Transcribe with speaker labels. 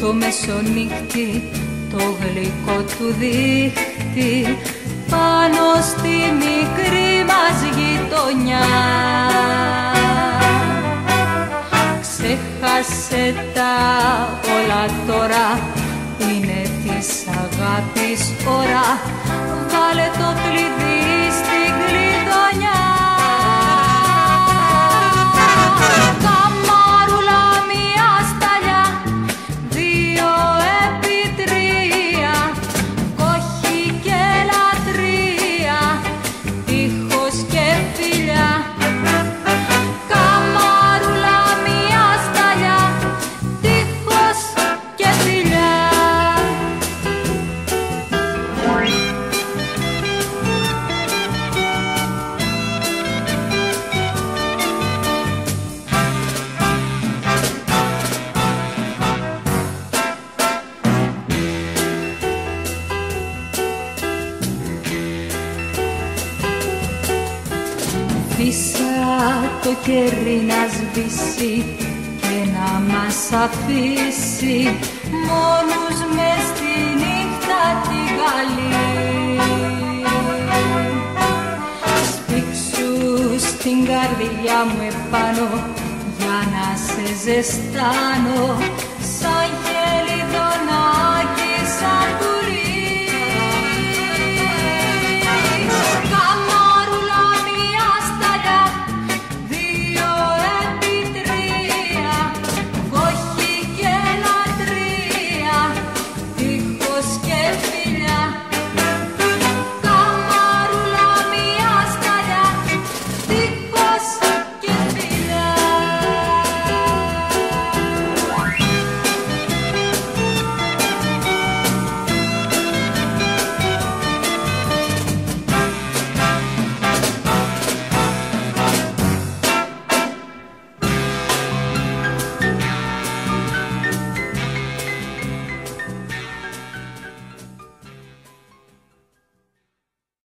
Speaker 1: το μεσονύχτη το γλυκό του δίχτυ. Πάνω στη μικρή μας γειτονιά. Ξέχασε τα όλα τώρα είναι της αγάπης ώρα το κερί να σβήσει και να μας αφήσει μόνους μες στη νύχτα τη γαλή. Σπίξου στην καρδιά μου επάνω για να σε ζεστάνω σαν